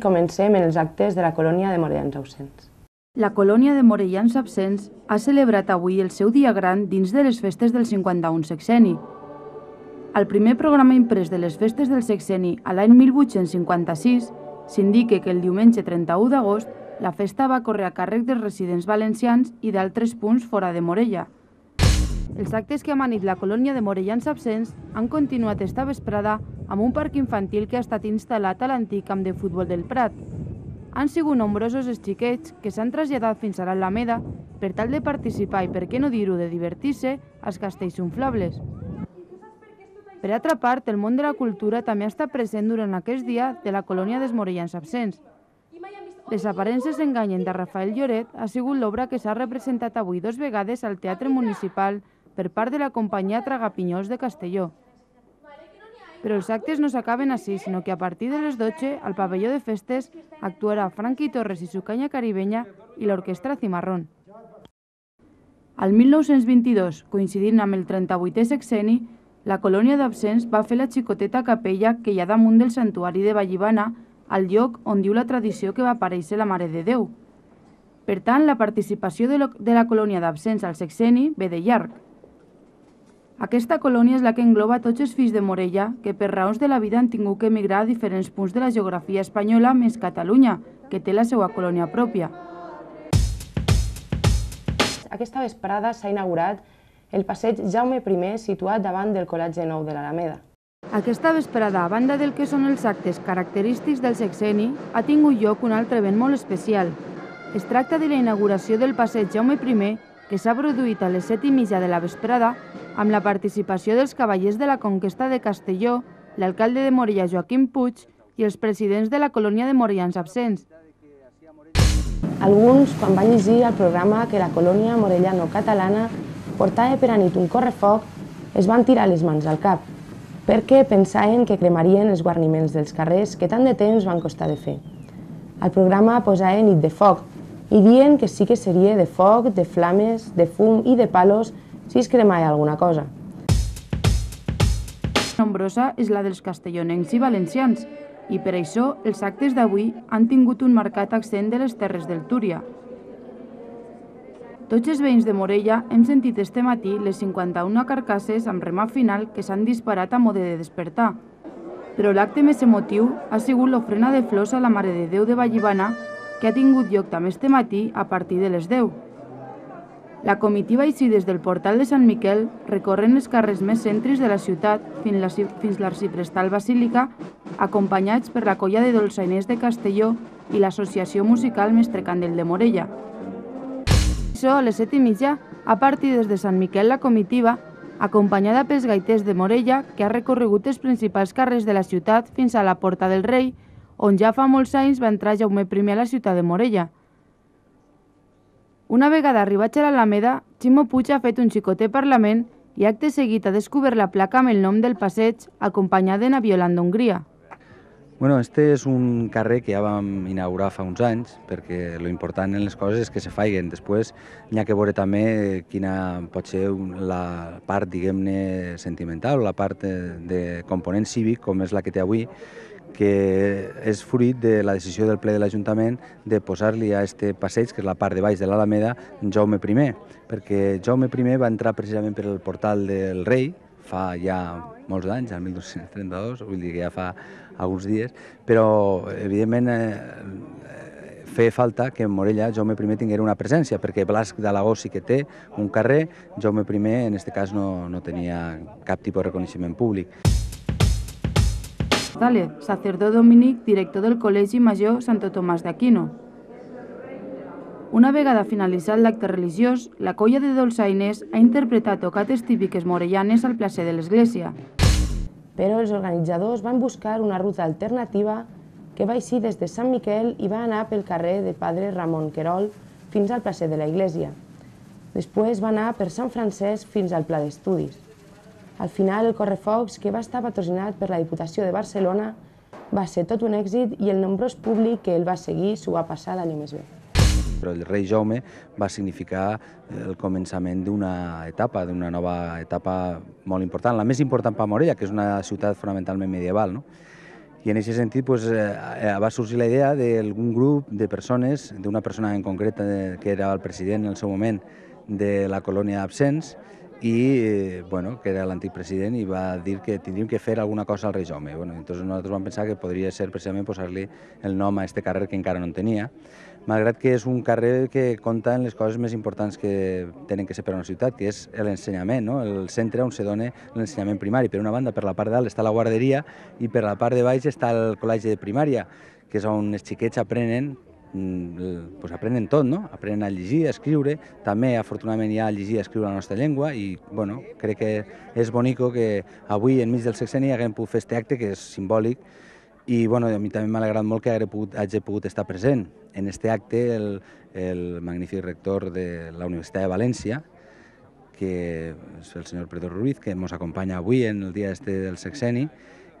comencem en els actes de la colònia de Morellans Ausents. La colònia de Morellans Absents ha celebrat avui el seu dia gran dins de les festes del 51 sexeni. Al primer programa imprès de les festes del sexeni a l'any 1856 s'indica que el diumenge 31 d'agost la festa va córrer a càrrec dels residents valencians i d'altres punts fora de Morella. Els actes que ha manit la colònia de Morellans Absents han continuat esta vesprada amb un parc infantil que ha estat instal·lat a l'antic camp de futbol del Prat. Han sigut nombrosos els xiquets que s'han traslladat fins a l'Alameda per tal de participar i, per què no dir-ho, de divertir-se als castells inflables. Per altra part, el món de la cultura també estat present durant aquest dia de la colònia dels Morellans absents. Les aparences enganyen de Rafael Lloret ha sigut l'obra que s'ha representat avui dos vegades al Teatre Municipal per part de la companyia Tragapinyols de Castelló. Però els actes no s'acaben així, sinó que a partir de les 12 al pavelló de festes actuarà Franqui Torres i su canya caribenya i l'orquestra Cimarrón. Al 1922, coincidint amb el 38è sexeni, la colònia d'absents va fer la xicoteta capella que hi ha damunt del santuari de Vallivana, al lloc on diu la tradició que va aparèixer la Mare de Déu. Per tant, la participació de, de la colònia d'absents al sexeni ve de llarg. Aquesta colònia és la que engloba tots els fills de Morella que per raons de la vida han tingut que emigrar a diferents punts de la geografia espanyola més Catalunya, que té la seva colònia pròpia. Aquesta vesprada s'ha inaugurat el passeig Jaume I situat davant del Col·legi Nou de l'Alameda. Aquesta vesprada, a banda del que són els actes característics del sexeni, ha tingut lloc un altre event molt especial. Es tracta de la inauguració del passeig Jaume I que s'ha produït a les set i mitja de la vesprada amb la participació dels cavallers de la conquesta de Castelló, l'alcalde de Morella Joaquim Puig i els presidents de la colònia de Morellans absents. Alguns, quan van llegir el programa que la colònia morellano-catalana portava per a nit un correfoc, es van tirar les mans al cap, perquè pensaven que cremarien els guarniments dels carrers que tant de temps van costar de fer. El programa posava nit de foc, i dient que sí que seria de foc, de flames, de fum i de palos si es cremava alguna cosa. Nombrosa és la dels castellonencs i valencians, i per això els actes d'avui han tingut un marcat accent de les terres del Túria. Tots els veïns de Morella hem sentit este matí les 51 carcasses amb remà final que s'han disparat a mode de despertar. Però l'acte més emotiu ha sigut l'ofrena de flors a la Mare de Déu de Vallivana que ha tingut lloc també este matí a partir de les 10. La comitiva així des del portal de Sant Miquel recorren els carrers més centris de la ciutat fins l'arxiprestal Basílica, acompanyats per la colla de dolçainers de Castelló i l'associació musical Mestre Candel de Morella. Això, a les set i mitja, a partir des de Sant Miquel la comitiva, acompanyada pels gaiters de Morella, que ha recorregut els principals carrers de la ciutat fins a la Porta del Rei, on ja fa molts anys va entrar Jaume I a la ciutat de Morella. Una vegada arribats a l'Alameda, Ximo Puig ha fet un xicoter parlament i acte seguit ha descobert la placa amb el nom del passeig acompanyada de Violant d'Hongria. Bueno, este és un carrer que ja vam inaugurar fa uns anys, perquè lo important en les coses és que se faiguen. Després n'hi ha que veure també quina pot ser la part, diguem-ne, sentimental, la part de component cívic, com és la que té avui, que és fruit de la decisió del ple de l'Ajuntament de posar-li a este passeig, que és la part de baix de l'Alameda, Jaume I, perquè Jaume I va entrar precisament per el portal del rei, fa ja molts anys, el 1232, vull dir que ja fa alguns dies, però evidentment eh, feia falta que en Morella Jaume I tinguera una presència, perquè Blasc d'Alagó sí que té un carrer, Jaume I en aquest cas no, no tenia cap tipus de reconeixement públic. González, sacerdot dominic, director del Col·legi Major Santo Tomàs d'Aquino. Una vegada finalitzat l'acte religiós, la colla de dolçainers ha interpretat tocates típiques morellanes al placer de l'església. Però els organitzadors van buscar una ruta alternativa que va eixir des de Sant Miquel i va anar pel carrer de Padre Ramon Querol fins al placer de la Iglesia. Després va anar per Sant Francesc fins al Pla d'Estudis. Al final, el Correfocs, que va estar patrocinat per la Diputació de Barcelona, va ser tot un èxit i el nombrós públic que el va seguir s'ho va passar l'any més bé. Però el rei Jaume va significar el començament d'una etapa, d'una nova etapa molt important, la més important per Morella, que és una ciutat fonamentalment medieval. No? I en aquest sentit pues, eh, va sorgir la idea d'algun grup de persones, d'una persona en concret eh, que era el president en el seu moment de la colònia d'absents, i bueno, que era l'antic president i va dir que tindríem que fer alguna cosa al rei Jaume. Bueno, entonces nosaltres vam pensar que podria ser precisament posar-li el nom a este carrer que encara no en tenia, malgrat que és un carrer que compta en les coses més importants que tenen que ser per a una ciutat, que és l'ensenyament, no? el centre on se dona l'ensenyament primari. Per una banda, per la part dalt està la guarderia i per la part de baix està el col·legi de primària, que és on els xiquets aprenen pues aprenen tot, no? Aprenen a llegir, a escriure, també afortunadament hi ha a llegir i escriure la nostra llengua i bueno, crec que és bonico que avui enmig del sexeni haguem pogut fer aquest acte que és simbòlic i bueno, a mi també m'ha alegrat molt que hagi pogut, hagi pogut estar present en aquest acte el, el magnífic rector de la Universitat de València, que és el senyor Pedro Ruiz, que ens acompanya avui en el dia este del sexeni,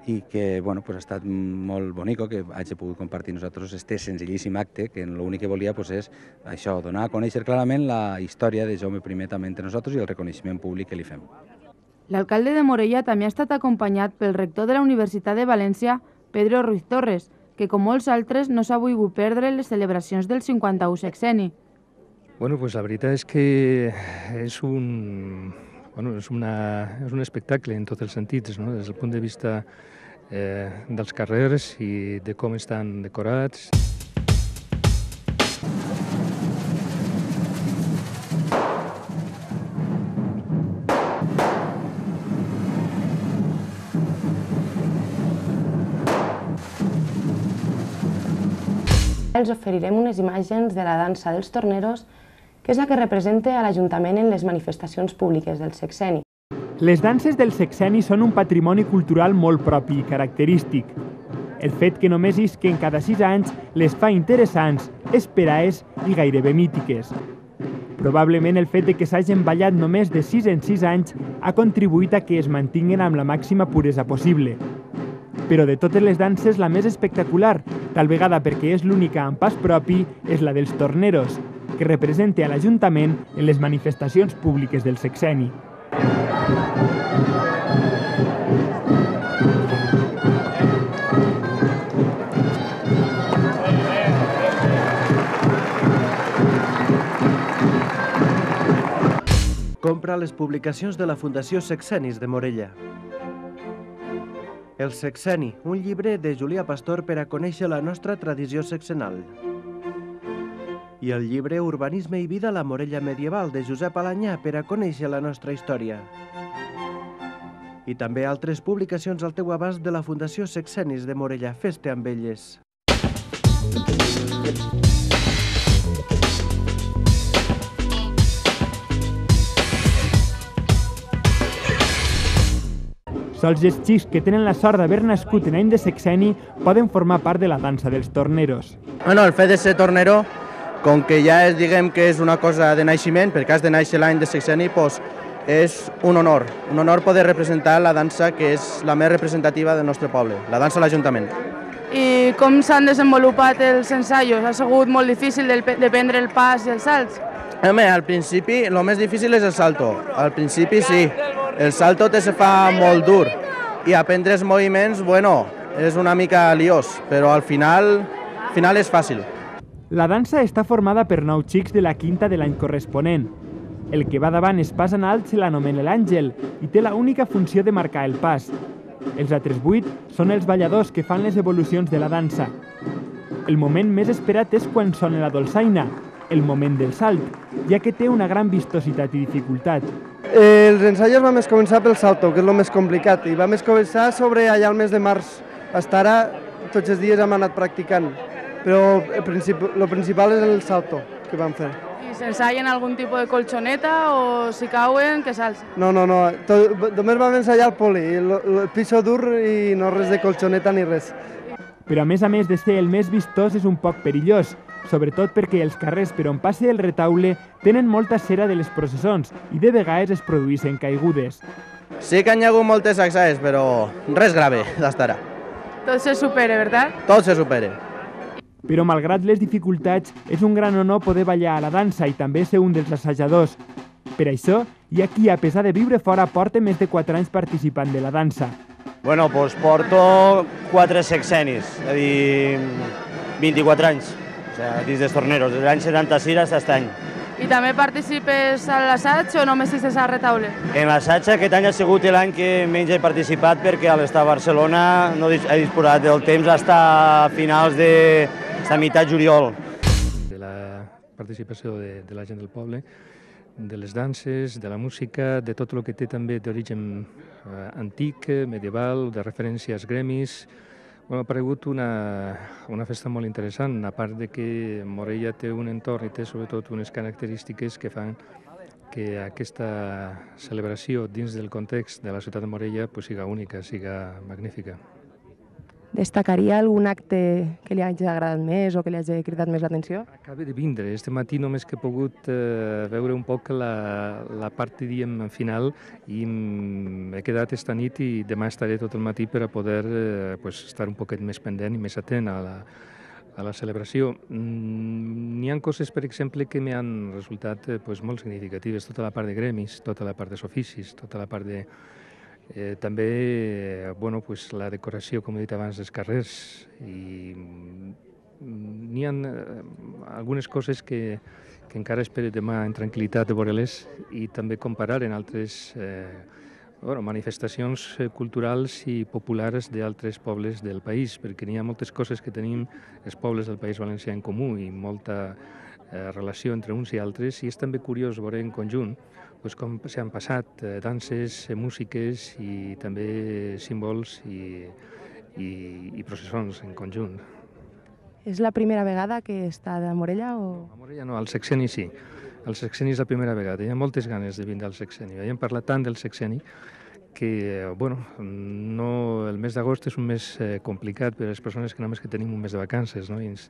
i que bueno, pues ha estat molt bonico que hagi pogut compartir nosaltres este senzillíssim acte que l'únic que volia pues, és això, donar a conèixer clarament la història de Jaume I també entre nosaltres i el reconeixement públic que li fem. L'alcalde de Morella també ha estat acompanyat pel rector de la Universitat de València, Pedro Ruiz Torres, que com molts altres no s'ha volgut perdre les celebracions del 51 sexeni. Bueno, pues la veritat és que és un, bueno, és, una, és un espectacle en tots els sentits, no? des del punt de vista eh, dels carrers i de com estan decorats. Els oferirem unes imatges de la dansa dels torneros, que és la que representa a l'Ajuntament en les manifestacions públiques del sexeni. Les danses del sexeni són un patrimoni cultural molt propi i característic. El fet que només isquen cada sis anys les fa interessants, esperaes i gairebé mítiques. Probablement el fet de que s'hagin ballat només de 6 en 6 anys ha contribuït a que es mantinguin amb la màxima puresa possible. Però de totes les danses, la més espectacular, tal vegada perquè és l'única amb pas propi, és la dels torneros, que representa a l'Ajuntament en les manifestacions públiques del sexeni. Compra les publicacions de la Fundació Sexenis de Morella. El Sexeni, un llibre de Julià Pastor per a conèixer la nostra tradició sexenal. I el llibre Urbanisme i vida a la Morella medieval de Josep Alanyà per a conèixer la nostra història. I també altres publicacions al teu abast de la Fundació Sexenis de Morella. Feste amb elles. Sols els xics que tenen la sort d'haver nascut en any de sexeni poden formar part de la dansa dels torneros. Bueno, el fet de ser tornero, com que ja és, diguem que és una cosa de naixement, perquè has de néixer l'any de sexeni, doncs és un honor, un honor poder representar la dansa que és la més representativa del nostre poble, la dansa a l'Ajuntament. I com s'han desenvolupat els ensaios? Ha sigut molt difícil de, de prendre el pas i els salts? Home, al principi, el més difícil és el salto. Al principi sí, el salto te se fa molt dur i aprendre els moviments, bueno, és una mica liós, però al final, al final és fàcil. La dansa està formada per nou xics de la quinta de l'any corresponent. El que va davant es pas en alt se l'anomena l'àngel i té la única funció de marcar el pas. Els altres vuit són els balladors que fan les evolucions de la dansa. El moment més esperat és quan sona la dolçaina, el moment del salt, ja que té una gran vistositat i dificultat. Eh, els ensaios vam començar pel salto, que és el més complicat, i vam començar sobre allà al mes de març. Hasta ara, tots els dies hem anat practicant, però el, princip el principal és el salto que vam fer. I s'ensaien algun tipus de colxoneta o si cauen, que salts? No, no, no, tot, només vam ensaiar el poli, el, el piso dur i no res de colxoneta ni res. Però a més a més de ser el més vistós és un poc perillós, sobretot perquè els carrers per on passi el retaule tenen molta cera de les processons i de vegades es produïssin caigudes. Sí que hi ha hagut moltes axaes, però res grave d'estar. Tot se supera, ¿verdad? Tot se supera. Però malgrat les dificultats, és un gran honor poder ballar a la dansa i també ser un dels assajadors. Per això, hi ha qui, a pesar de viure fora, porta més de 4 anys participant de la dansa. Bueno, doncs porto quatre sexenis, és a dir, 24 anys, o sigui, dins dels torneros, des de l'any 76 fins aquest any. I també participes a l'assaig o només estàs a retaule? En l'assaig aquest any ha sigut l'any que menys he participat perquè a l'estar a Barcelona no he disposat del temps fins a finals de a meitat juliol. De la participació de, de la gent del poble, de les danses, de la música, de tot el que té també d'origen eh, antic, medieval, de referència als gremis. Bueno, ha aparegut una, una festa molt interessant, a part de que Morella té un entorn i té sobretot unes característiques que fan que aquesta celebració dins del context de la ciutat de Morella pues, siga única, siga magnífica. Destacaria algun acte que li hagi agradat més o que li hagi cridat més l'atenció? Acaba de vindre. Este matí només que he pogut eh, veure un poc la, la part, diríem, final i he quedat esta nit i demà estaré tot el matí per a poder eh, pues, estar un poquet més pendent i més atent a la, a la celebració. Mm, N'hi ha coses, per exemple, que m'han resultat eh, pues, molt significatives. Tota la part de gremis, tota la part dels oficis, tota la part de, Eh, també eh, bueno, pues, la decoració, com he dit abans, dels carrers i mm, n'hi ha eh, algunes coses que, que encara espero demà en tranquil·litat de veure-les i també comparar en altres eh, bueno, manifestacions eh, culturals i populars d'altres pobles del país, perquè n'hi ha moltes coses que tenim els pobles del País Valencià en comú i molta eh, relació entre uns i altres, i és també curiós veure en conjunt pues, com s'han passat eh, danses, eh, músiques i també símbols i, i, i processons en conjunt. És la primera vegada que està a Morella o...? A Morella no, al sexeni sí. El sexeni és la primera vegada. Hi ha moltes ganes de vindre al sexeni. Ja hem parlat tant del sexeni que, bueno, no, el mes d'agost és un mes eh, complicat per a les persones que només que tenim un mes de vacances, no? I ens,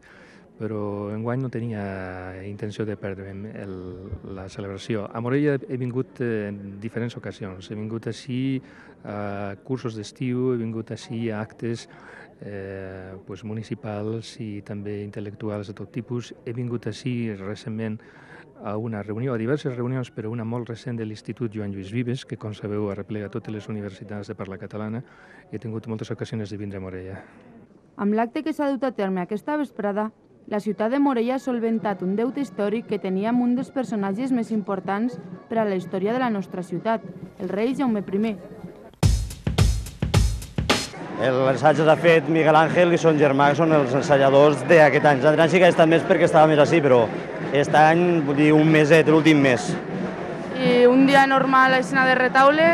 però enguany no tenia intenció de perdre el, la celebració. A Morella he vingut en diferents ocasions. He vingut així a cursos d'estiu, he vingut així a actes eh, pues, municipals i també intel·lectuals de tot tipus. He vingut així recentment a una reunió, a diverses reunions, però una molt recent de l'Institut Joan Lluís Vives, que com sabeu arreplega totes les universitats de parla catalana, he tingut moltes ocasions de vindre a Morella. Amb l'acte que s'ha dut a terme aquesta vesprada, la ciutat de Morella ha solventat un deute històric que tenia amb un dels personatges més importants per a la història de la nostra ciutat, el rei Jaume I. L'assaig l'ha fet Miguel Ángel i son germà, que són els ensayadors d'aquest any. L'altre any sí que ha estat més perquè estava més així, però aquest any, vull dir, un meset, l'últim mes. I un dia normal a escena de retaule,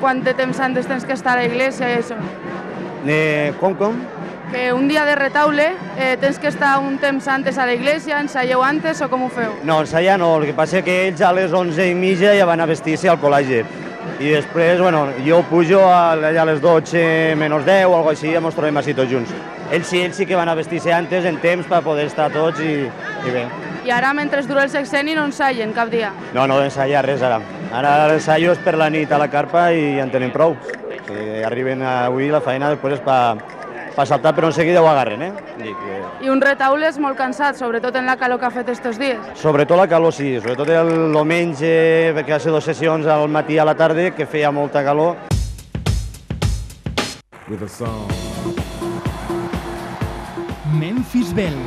quant de temps antes tens que estar a la iglesia i això? Eh, com, com? Que un dia de retaule eh, tens que estar un temps antes a la iglesia, ensaieu antes o com ho feu? No, ensaiar no, el que passa que ells a les 11 i mitja ja van a vestir-se al col·legi. I després, bueno, jo pujo a, a les 12 menys 10 o alguna així i ens trobem així tots junts. Ells sí, ells sí que van a vestir-se antes en temps per poder estar tots i, i bé. I ara, mentre dura el sexeni, no ensaien cap dia? No, no d'ensaiar res ara. Ara l'ensaio és per la nit a la carpa i en tenim prou. Si arriben avui la feina després és per pa saltar però enseguida ho agarren, eh? Dic, eh? I un retaule és molt cansat, sobretot en la calor que ha fet estos dies. Sobretot la calor, sí. Sobretot el diumenge, perquè va ser dues sessions al matí i a la tarda, que feia molta calor. With a song. Memphis Bell.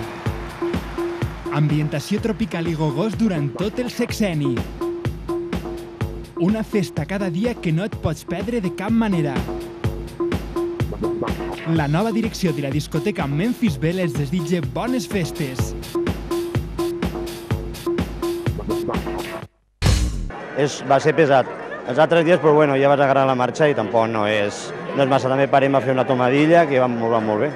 Ambientació tropical i gogós durant tot el sexeni. Una festa cada dia que no et pots perdre de cap manera. La nova direcció de la discoteca Memphis Bell es desitja bones festes. És, va ser pesat. Els altres dies, però bueno, ja vas agarrar la marxa i tampoc no és, no és massa. També parem a fer una tomadilla, que va, molt, va molt bé.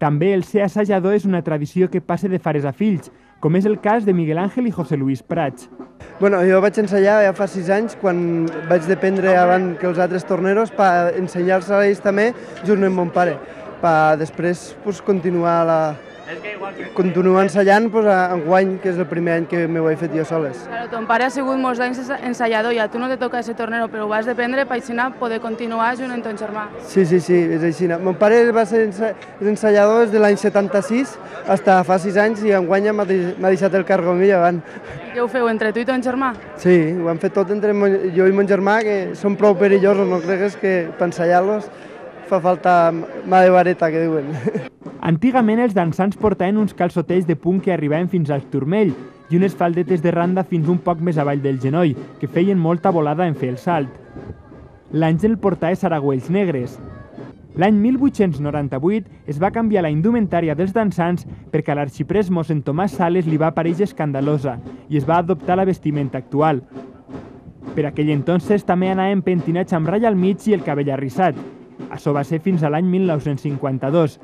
També el ser assajador és una tradició que passa de fares a fills, com és el cas de Miguel Ángel i José Luis Prats. Bueno, jo vaig ensayar ja fa sis anys, quan vaig dependre abans que els altres torneros, per ensenyar-los a ells també, junt amb mon pare, per després pues, continuar la, continuar ensayant pues, a enguany, que és el primer any que m'ho he fet jo soles. Claro, ton pare ha sigut molts anys ensayador i a tu no te toca ser tornero, però ho vas dependre per així poder continuar junt amb ton germà. Sí, sí, sí, és així. Mon pare va ser ensayador des de l'any 76 fins fa sis anys i enguany m'ha deixat el cargo mi llevant. I què ho feu, entre tu i ton germà? Sí, ho hem fet tot entre jo i mon germà, que són prou perillosos, no cregues que per ensayar-los fa falta mà de vareta, que diuen. Antigament els dansants portaven uns calçotells de punt que arribaven fins al turmell i unes faldetes de randa fins un poc més avall del genoll, que feien molta volada en fer el salt. L'Àngel portava saragüells negres. L'any 1898 es va canviar la indumentària dels dansants perquè a l'arxiprés mossèn Tomàs Sales li va aparèixer escandalosa i es va adoptar la vestimenta actual. Per aquell entonces també anaven pentinats amb ratlla al mig i el cabell arrissat. Això va ser fins a l'any 1952.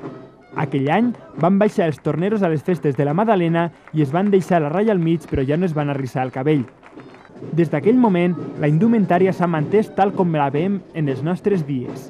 Aquell any van baixar els torneros a les festes de la Madalena i es van deixar la ratlla al mig però ja no es van arrissar el cabell. Des d'aquell moment, la indumentària s'ha mantès tal com la veiem en els nostres dies.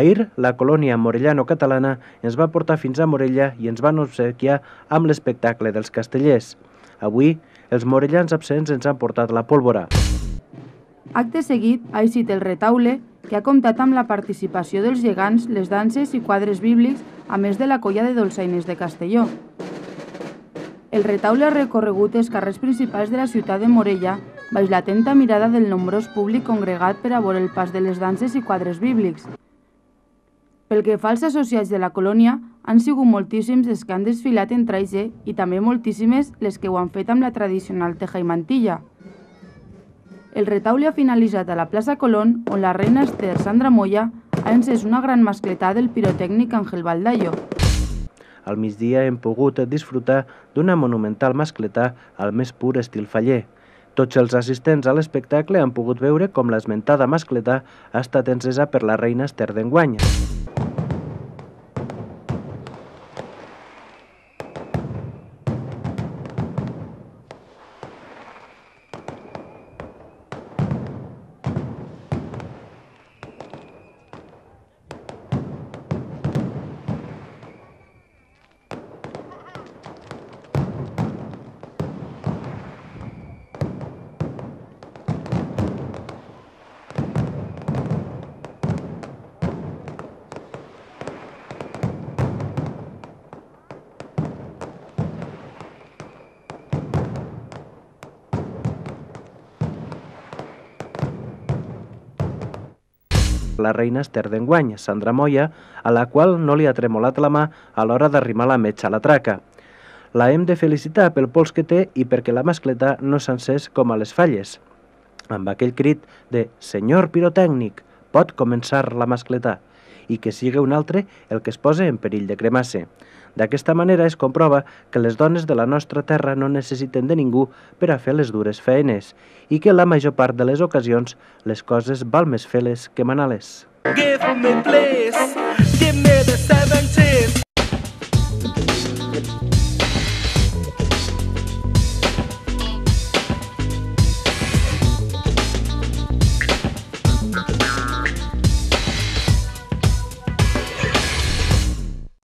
Ahir, la colònia morellano-catalana ens va portar fins a Morella i ens van obsequiar amb l'espectacle dels castellers. Avui, els morellans absents ens han portat la pólvora. Acte seguit ha eixit el retaule, que ha comptat amb la participació dels gegants, les danses i quadres bíblics, a més de la colla de dolçaines de Castelló. El retaule ha recorregut els carrers principals de la ciutat de Morella baix l'atenta mirada del nombrós públic congregat per a veure el pas de les danses i quadres bíblics. Pel que fa als associats de la colònia, han sigut moltíssims els que han desfilat en traje i també moltíssimes les que ho han fet amb la tradicional teja i mantilla. El retaule ha finalitzat a la plaça Colón, on la reina Esther Sandra Moya ha encès una gran mascletà del pirotècnic Ángel Baldayo. Al migdia hem pogut disfrutar d'una monumental mascletà al més pur estil faller. Tots els assistents a l'espectacle han pogut veure com l'esmentada mascletà ha estat encesa per la reina Esther d'enguany. La reina Esther d'enguany, Sandra Moya, a la qual no li ha tremolat la mà a l'hora d'arrimar la metxa a la traca. La hem de felicitar pel pols que té i perquè la mascleta no s'encés com a les falles. Amb aquell crit de «Senyor pirotècnic, pot començar la mascleta» i que sigui un altre el que es posa en perill de cremar-se. D'aquesta manera es comprova que les dones de la nostra terra no necessiten de ningú per a fer les dures feines i que la major part de les ocasions les coses val més fer-les que manar-les. Give me place